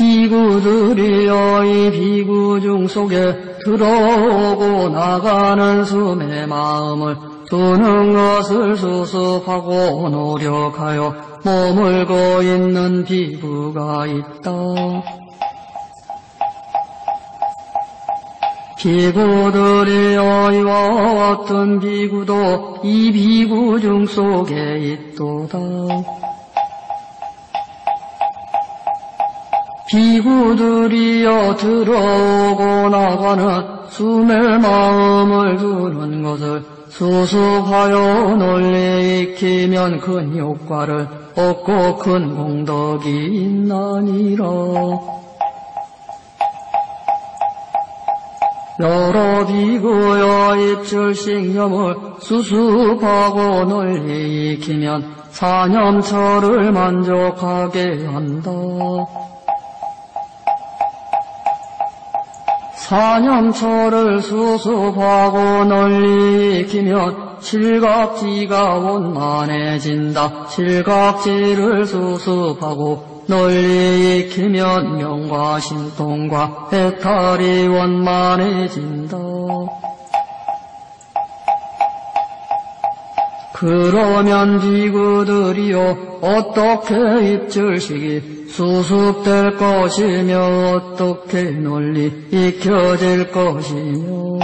비구들이여 이 비구중 속에 들어오고 나가는 숨의 마음을 두는 것을 수습하고 노력하여 머물고 있는 비구가 있다. 비구들이여 이와 같은 비구도 이 비구중 속에 있도다. 비구들이여 들어오고 나가는 숨의 마음을 두는 것을 수습하여 널리 익히면 큰 효과를 얻고 큰 공덕이 있나니라. 여러 비구여 입출식념을 수습하고 널리 익히면 사념처를 만족하게 한다. 사념처를 수습하고 널리 익히면 칠각지가 원만해진다. 칠각지를 수습하고 널리 익히면 명과 신통과 해탈이 원만해진다. 그러면 비구들이요 어떻게 입절식이 수습될 것이며 어떻게 널리 익혀질 것이며.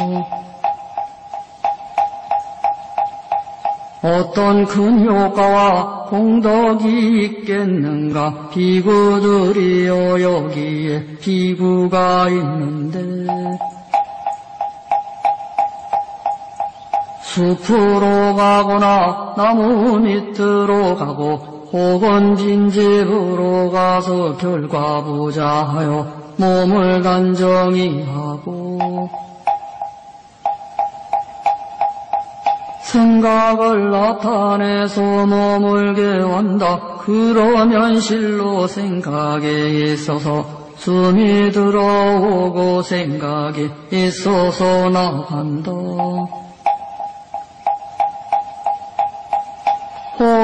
어떤 큰 효과와 공덕이 있겠는가? 비구들이여 여기에 비구가 있는데 숲으로 가거나 나무 밑으로 가고 혹은 빈집으로 가서 결과 부자하여 몸을 단정히 하고 생각을 나타내서 머물게 한다. 그러면 실로 생각에 있어서 숨이 들어오고 생각이 있어서 나간다.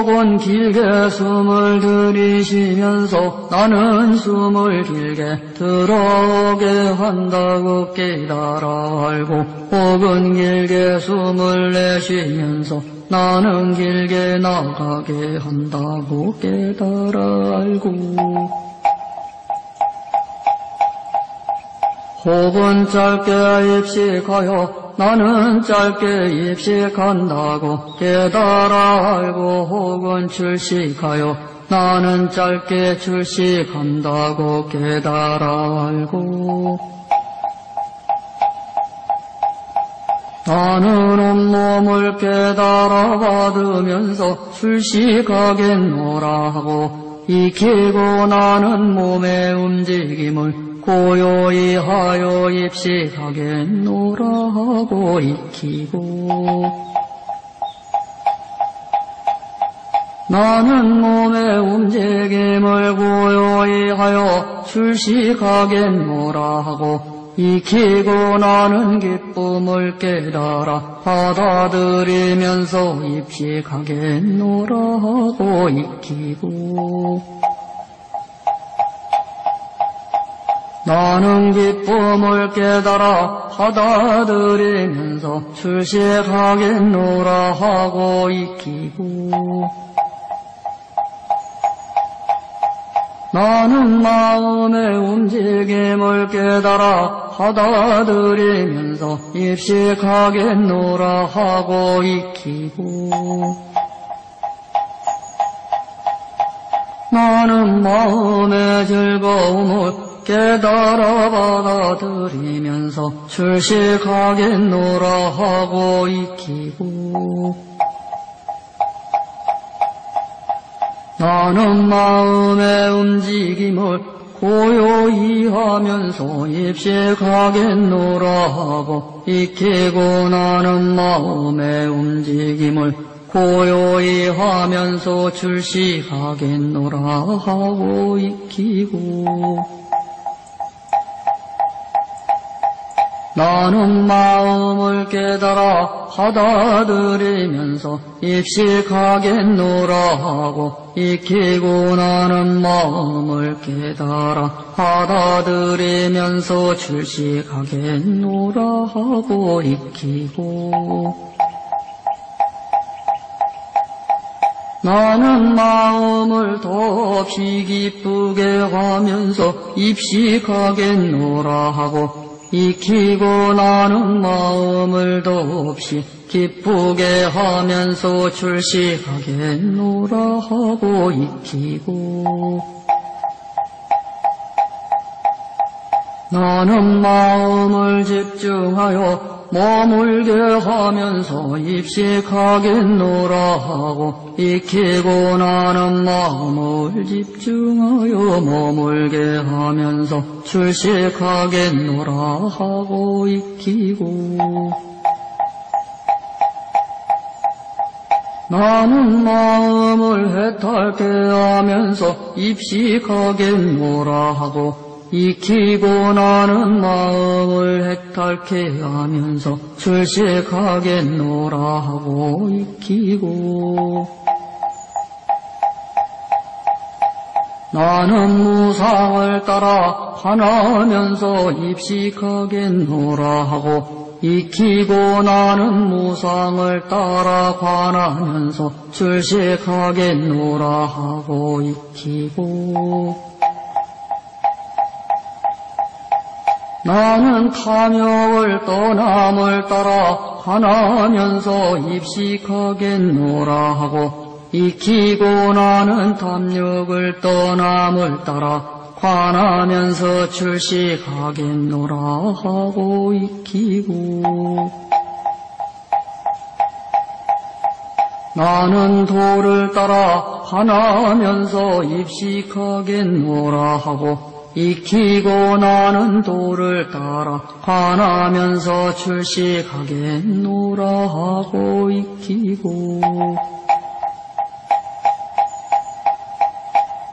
혹은 길게 숨을 들이쉬면서 나는 숨을 길게 들어오게 한다고 깨달아 알고 혹은 길게 숨을 내쉬면서 나는 길게 나가게 한다고 깨달아 알고 혹은 짧게 입식하여 나는 짧게 입식한다고 깨달아 알고 혹은 출식하여 나는 짧게 출식한다고 깨달아 알고 나는 온몸을 깨달아 받으면서 출식하겠노라 하고 익히고 나는 몸의 움직임을 고요히 하여 입식하겠노라 하고 익히고 나는 몸의 움직임을 고요히 하여 출식하겠노라 하고 익히고 나는 기쁨을 깨달아 받아들이면서 입식하겠노라 하고 익히고 나는 기쁨을 깨달아 받아들이면서 출식하겠노라 하고 익히고 나는 마음의 움직임을 깨달아 받아들이면서 입식하겠노라 하고 익히고 나는 마음의 즐거움을 깨달아 받아들이면서 출식하겠노라 하고 익히고. 나는 마음의 움직임을 고요히 하면서 입식하겠노라 하고 익히고. 나는 마음의 움직임을 고요히 하면서 출식하겠노라 하고 익히고 나는 마음을 깨달아 받아들이면서 입식하겠노라 하고 익히고 나는 마음을 깨달아 받아들이면서 출식하겠노라 하고 익히고 나는 마음을 더없이 기쁘게 하면서 입식하겠노라 하고 익히고 나는 마음을 더없이 기쁘게 하면서 출시하겠노라 하고 익히고 나는 마음을 집중하여 머물게 하면서 입식하겠노라 하고 익히고 나는 마음을 집중하여 머물게 하면서 출식하겠노라 하고 익히고 나는 마음을 해탈게 하면서 입식하겠노라 하고 익히고 나는 마음을 해탈케 하면서 출식하겠노라 하고 익히고 나는 무상을 따라 하나면서 입식하겠노라 하고 익히고 나는 무상을 따라 관하면서 출식하겠노라 하고 익히고 나는 탐욕을 떠남을 따라 하나면서 입식하겠노라 하고 익히고 나는 탐욕을 떠남을 따라 관하면서 출식하겠노라 하고 익히고 나는 도를 따라 하나면서 입식하겠노라 하고 익히고 나는 도를 따라 관하면서 출식하겠노라 하고 익히고.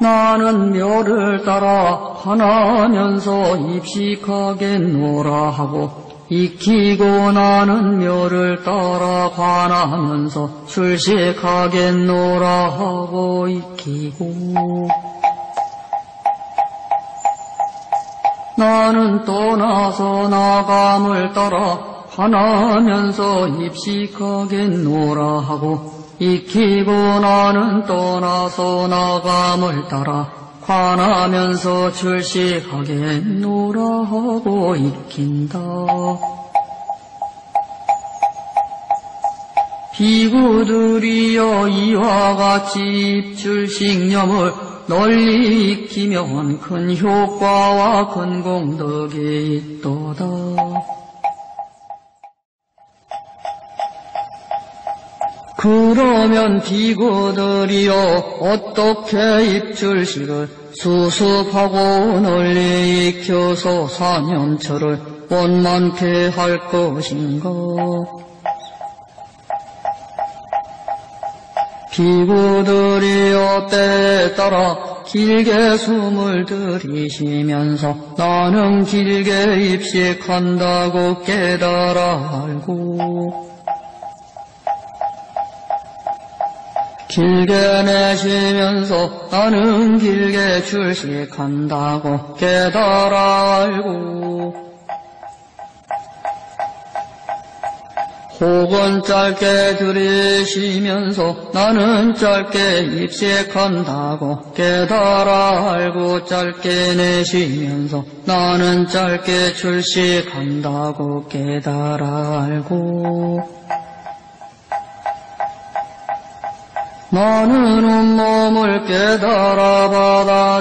나는 멸을 따라 관하면서 입식하겠노라 하고 익히고 나는 멸을 따라 관하면서 출식하겠노라 하고 익히고 나는 떠나서 나감을 따라 하나면서 입식하겠노라 하고 익히고 나는 떠나서 나감을 따라 관하면서 출식하겠노라 하고 익힌다. 비구들이여 이와 같이 입출식념을 널리 익히면 큰 효과와 큰 공덕이 있도다. 그러면 비구들이여 어떻게 입줄식을 수습하고 널리 익혀서 사년처를 원만케 할 것인가? 기구들이여 때에 따라 길게 숨을 들이쉬면서 나는 길게 입식한다고 깨달아 알고. 길게 내쉬면서 나는 길게 출식한다고 깨달아 알고 혹은 짧게 들이쉬면서 나는 짧게 입식한다고 깨달아 알고 짧게 내쉬면서 나는 짧게 출식한다고 깨달아 알고 나는 온몸을 깨달아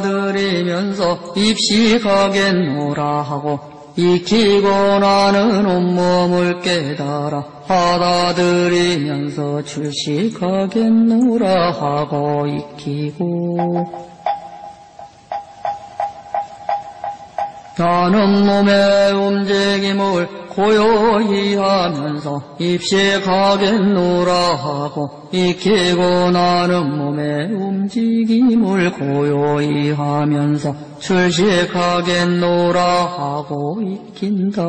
받아들이면서 입식하겠노라 하고 익히고 나는 온몸을 깨달아 받아들이면서 출식하겠노라 하고 익히고 나는 몸의 움직임을 고요히 하면서 입식하겠노라 하고 익히고 나는 몸의 움직임을 고요히 하면서 출식하겠노라 하고 있긴다.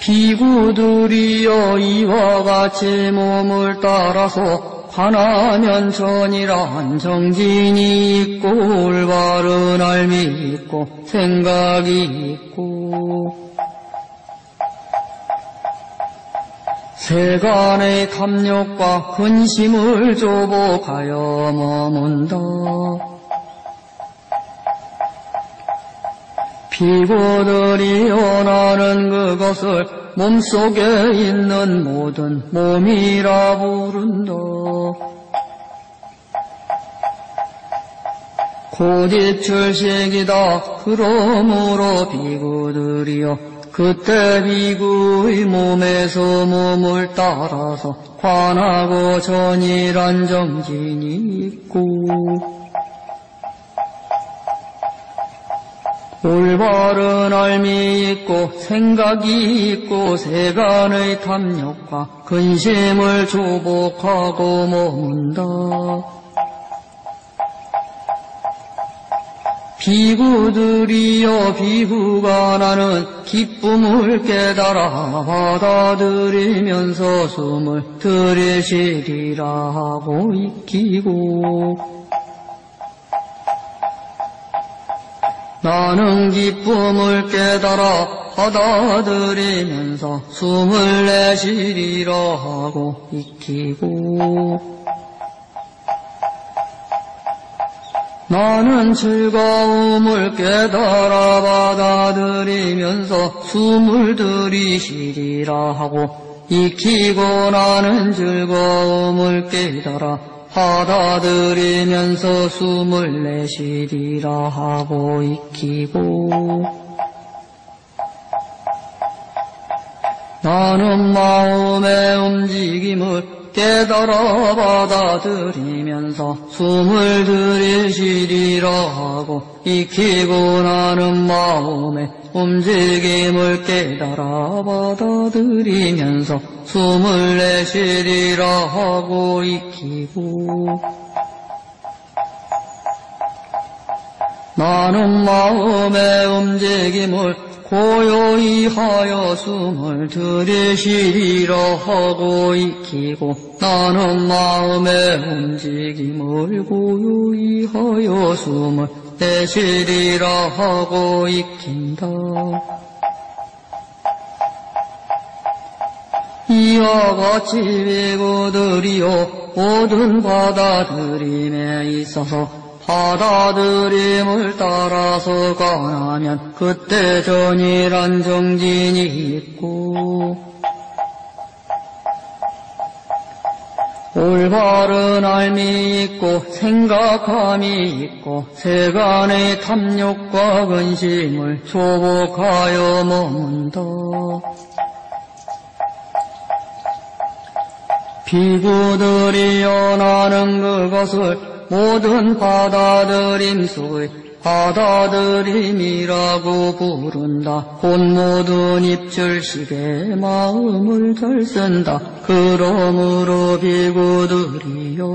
비구들이여 이와 같이 몸을 따라서 관하면 천이란 정진이 있고 올바른 알미 있고 생각이 있고 세간의 탐욕과 근심을 조복하여 머문다. 피고들이 원하는 그것을 몸속에 있는 모든 몸이라 부른다. 곧입 출식이다. 그러므로 비구들이여 그때 비구의 몸에서 몸을 따라서 관하고 전이란 정진이 있고 올바른 알미 있고 생각이 있고 세간의 탐욕과 근심을 조복하고 머문다. 비구들이여 비구가 나는 기쁨을 깨달아 받아들이면서 숨을 들이쉬리라 하고 익히고 나는 기쁨을 깨달아 받아들이면서 숨을 내쉬리라 하고 익히고 나는 즐거움을 깨달아 받아들이면서 숨을 들이쉬리라 하고 익히고 나는 즐거움을 깨달아 받아들이면서 숨을 내쉬리라 하고 익히고 나는 마음의 움직임을 깨달아 받아들이면서 숨을 들이쉬리라 하고 익히고 나는 마음의 움직임을 깨달아 받아들이면서 숨을 내쉬리라 하고 익히고 나는 마음의 움직임을 고요히 하여 숨을 들이쉬리라 하고 익히고 나는 마음의 움직임을 고요히 하여 숨을 내쉬리라 하고 익힌다. 이와 같이 배구들이요 모든 받아들임에 있어서 받아들임을 따라서 가나면 그때 전이란 정진이 있고 올바른 알미 있고 생각함이 있고 세간의 탐욕과 근심을 조복하여 머문다. 비구들이 연하는 그것을 모든 받아들임 속의 받아들임이라고 부른다. 곧 모든 입줄식에 마음을 잘 쓴다. 그러므로 비구들이요.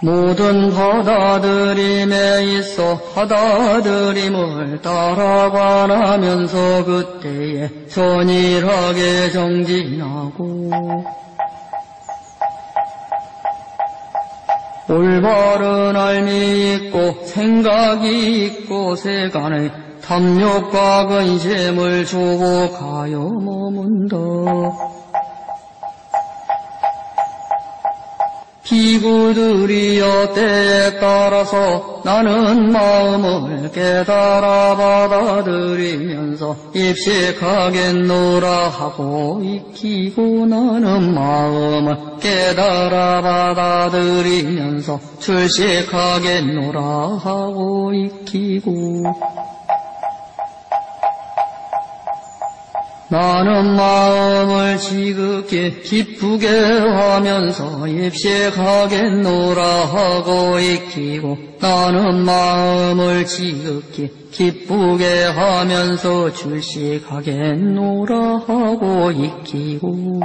모든 받아들임에 있어 받아들임을 따라가라면서 그때에 전일하게 정진하고 올바른 알미 있고 생각이 있고 세간의 탐욕과 근심을 조복하여 머문다. 기구들이여 때에 따라서 나는 마음을 깨달아 받아들이면서 입식하겠노라 하고 익히고 나는 마음을 깨달아 받아들이면서 출식하겠노라 하고 익히고 나는 마음을 지극히 기쁘게 하면서 입식하겠노라 하고 익히고 나는 마음을 지극히 기쁘게 하면서 출식하겠노라 하고 익히고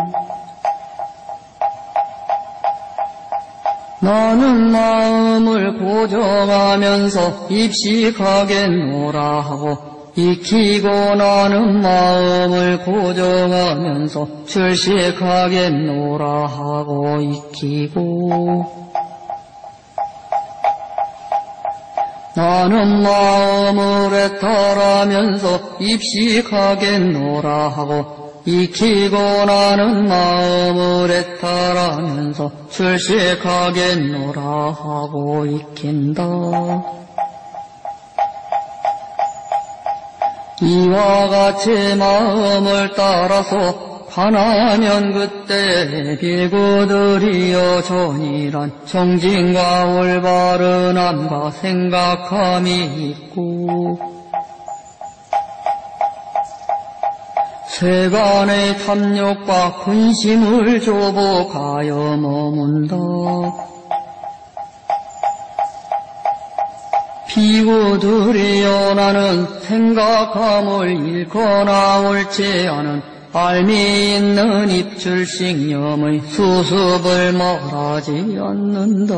나는 마음을 고정하면서 입식하겠노라 하고 익히고 나는 마음을 고정하면서 출식하겠노라 하고 익히고 나는 마음을 애탈하면서 입식하겠노라 하고 익히고 나는 마음을 애탈하면서 출식하겠노라 하고 익힌다. 이와 같이 마음을 따라서 하나면 그때 빌고들이여 전이란 정진과 올바른함과 생각함이 있고 세간의 탐욕과 근심을 조복하여 머문다. 비구들이여 나는 생각함을 잃거나 옳지 않은 알미 있는 입출식념의 수습을 말하지 않는다.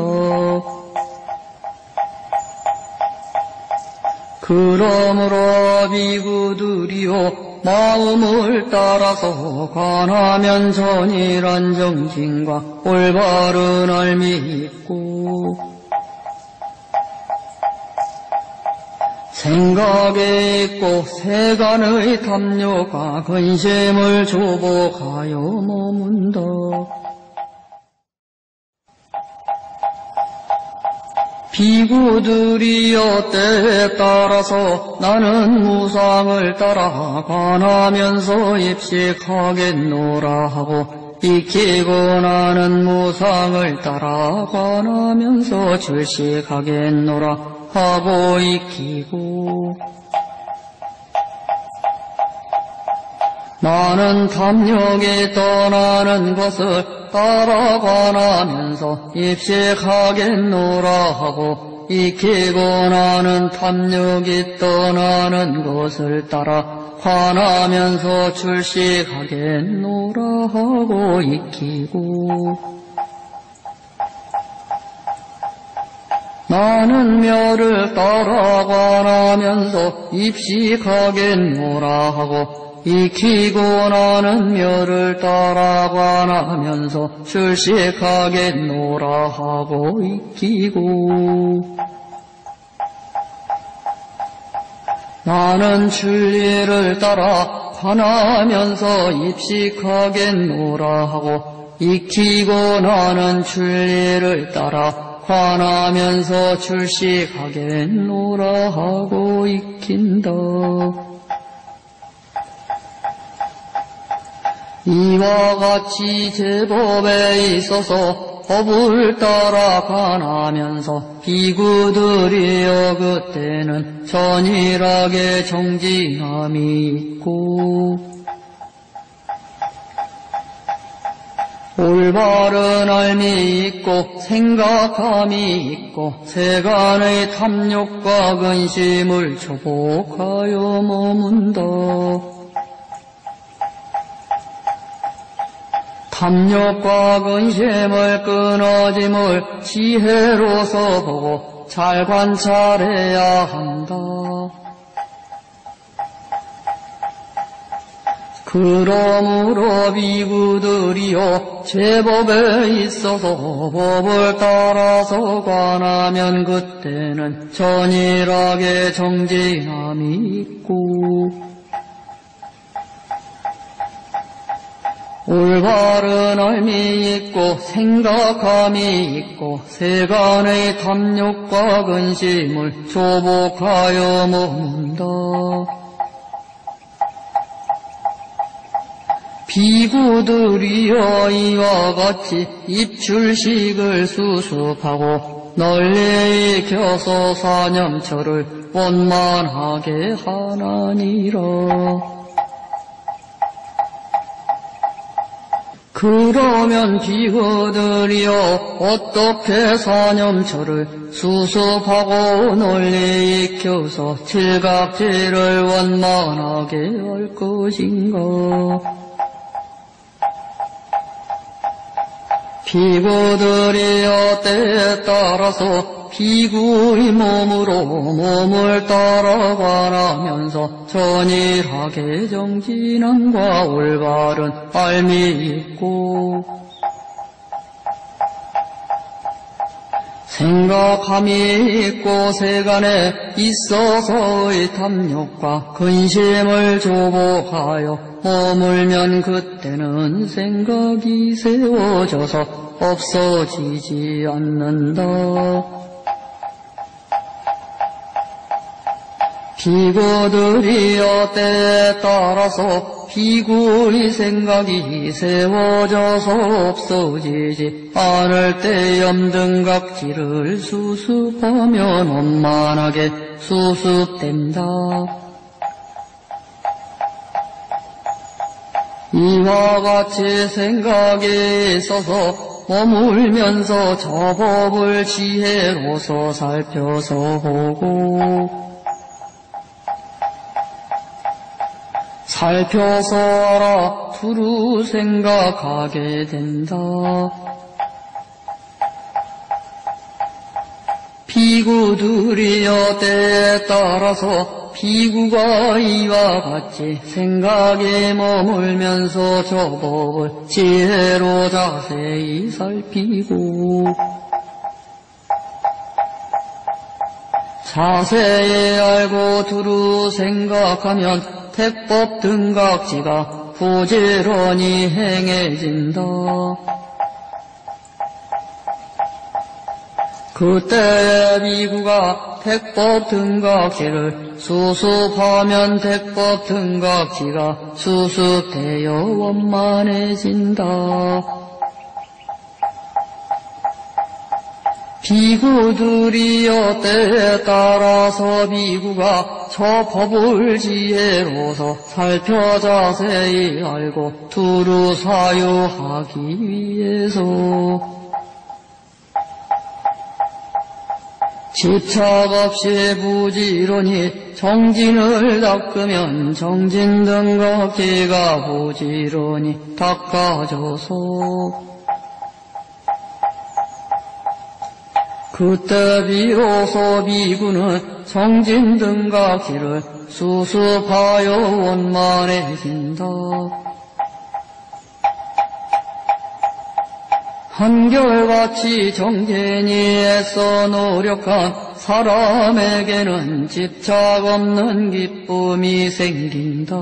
그러므로 비구들이요 마음을 따라서 관하면 전이란 정진과 올바른 알미 있고 생각에 있고 세간의 탐욕과 근심을 조복하여 머문다. 비구들이여 때에 따라서 나는 무상을 따라 관하면서 입식하겠노라 하고 익히고 나는 무상을 따라 관하면서 출식하겠노라 하고 익히고 나는 탐욕이 떠나는 것을 따라가나면서 입식하겠노라 하고 익히고 나는 탐욕이 떠나는 것을 따라 화나면서 출식하겠노라 하고 익히고 나는 멸을 따라가나면서 입식하겠노라 하고 익히고 나는 멸을 따라가나면서 출식하겠노라 하고 익히고. 나는 진리를 따라 관하면서 입식하겠노라 하고 익히고 나는 진리를 따라 관하면서 출식하겠노라 하고 익힌다. 이와 같이 제법에 있어서 법을 따라 관하면서 비구들이여 그때는 전일하게 정진함이 있고 올바른 알미 있고 생각함이 있고 세간의 탐욕과 근심을 조복하여 머문다. 탐욕과 근심을 끊어짐을 지혜로서 보고 잘 관찰해야 한다. 그러므로 비구들이여 제법에 있어서 법을 따라서 관하면 그때는 전일하게 정진함이 있고 올바른 알미 있고 생각함이 있고 세간의 탐욕과 근심을 조복하여 머문다. 비구들이여 이와 같이 입출식을 수습하고 널리 익혀서 사념처를 원만하게 하나니라. 그러면 비구들이여 어떻게 사념처를 수습하고 널리 익혀서 칠각지를 원만하게 할 것인가? 비구들이여 때에 따라서 비구의 몸으로 몸을 따라가라면서 전일하게 정진함과 올바른 알미 있고 생각함이 있고 세간에 있어서의 탐욕과 근심을 조복하여 머물면 그때는 생각이 세워져서 없어지지 않는다. 비구들이여 때에 따라서 비구의 생각이 세워져서 없어지지 않을 때 염등각지를 수습하면 원만하게 수습된다. 이와 같이 생각에 있어서 머물면서 저 법을 지혜로서 살펴서 보고 살펴서 알아 두루 생각하게 된다. 비구들이여 때에 따라서 비구가 이와 같이 생각에 머물면서 저 법을 지혜로 자세히 살피고 자세히 알고 두루 생각하면 택법 등각지가 부지런히 행해진다. 그때 미구가 택법 등각지를 수습하면 택법 등각지가 수습되어 원만해진다. 비구들이여 때에 따라서 비구가 저 법을 지혜로서 살펴 자세히 알고 두루 사유하기 위해서 집착 없이 부지런히 정진을 닦으면 정진 등각지가 부지런히 닦아져서 그때 비로소 비구는 정진 등각지를 수습하여 원만해진다. 한결같이 정진이 애써 노력한 사람에게는 집착 없는 기쁨이 생긴다.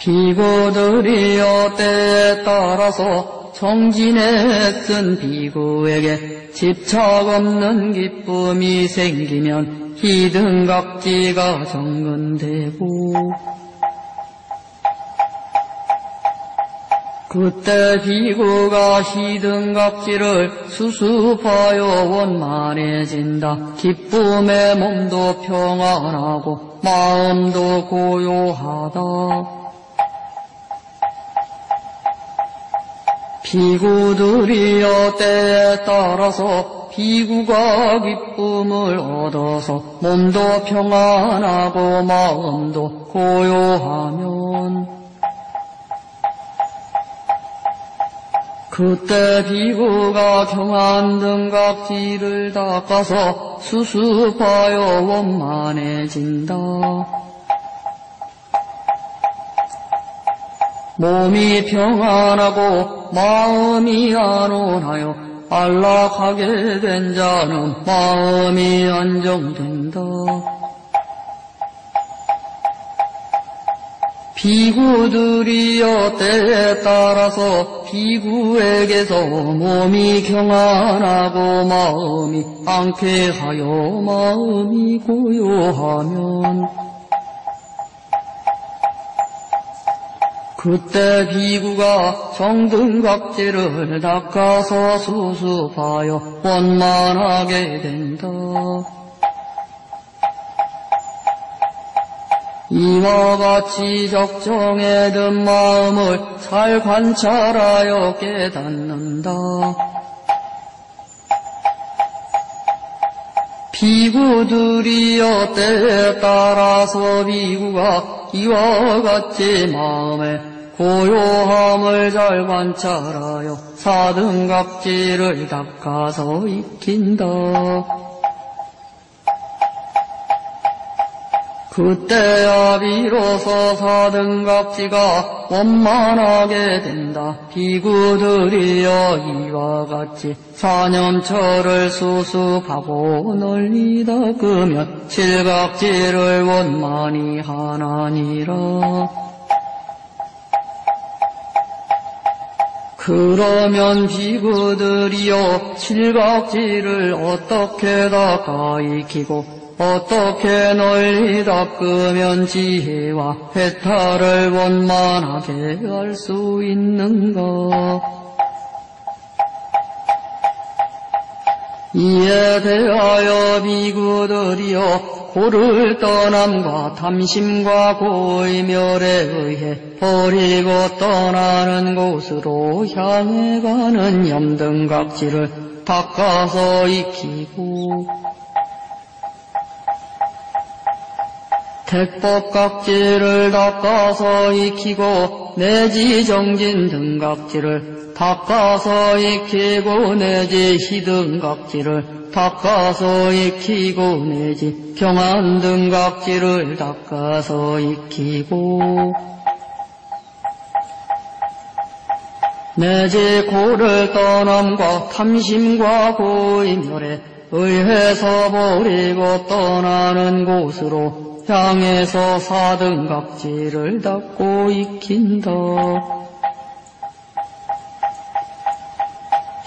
비구들이여 때에 따라서 정진에 쓴 비구에게 집착 없는 기쁨이 생기면 희등각지가 정근되고 그때 비구가 희등각지를 수습하여 원만해진다. 기쁨의 몸도 평안하고 마음도 고요하다. 비구들이여 때에 따라서 비구가 기쁨을 얻어서 몸도 평안하고 마음도 고요하면 그때 비구가 경한 등각지를 닦아서 수습하여 원만해진다. 몸이 평안하고 마음이 안온하여 안락하게 된 자는 마음이 안정된다. 비구들이여 때에 따라서 비구에게서 몸이 경안하고 마음이 앙쾌하여 마음이 고요하면 그때 비구가 정등각지를 닦아서 수습하여 원만하게 된다. 이와 같이 적정에 든 마음을 잘 관찰하여 깨닫는다. 비구들이여 때에 따라서 비구가 이와 같이 마음에 고요함을 잘 관찰하여 사등각지를 닦아서 익힌다. 그때야 비로소 사등각지가 원만하게 된다. 비구들이여 이와 같이 사념처를 수습하고 널리 닦으면 칠각지를 원만히 하나니라. 그러면 비구들이여 칠각지를 어떻게 닦아 익히고 어떻게 널리 닦으면 지혜와 회탈을 원만하게 할 수 있는가? 이에 대하여 비구들이여 고를 떠남과 탐심과 고의멸에 의해 버리고 떠나는 곳으로 향해 가는 염등각지를 닦아서 익히고 택법각지를 닦아서 익히고 내지 정진 등각지를 닦아서 익히고 내지 희등각지를 닦아서 익히고 내지 경안 등각지를 닦아서 익히고 내지 고를 떠남과 탐심과 고인멸에 의해서 버리고 떠나는 곳으로 향해서 사등각지를 닦고 익힌다.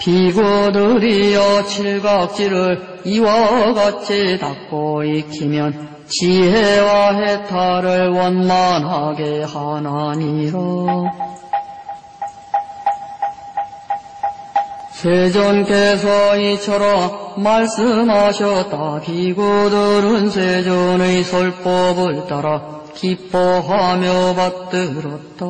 비구들이여 칠각지를 이와 같이 닦고 익히면 지혜와 해탈을 원만하게 하나니라. 세존께서 이처럼 말씀하셨다. 비구들은 세존의 설법을 따라 기뻐하며 받들었다.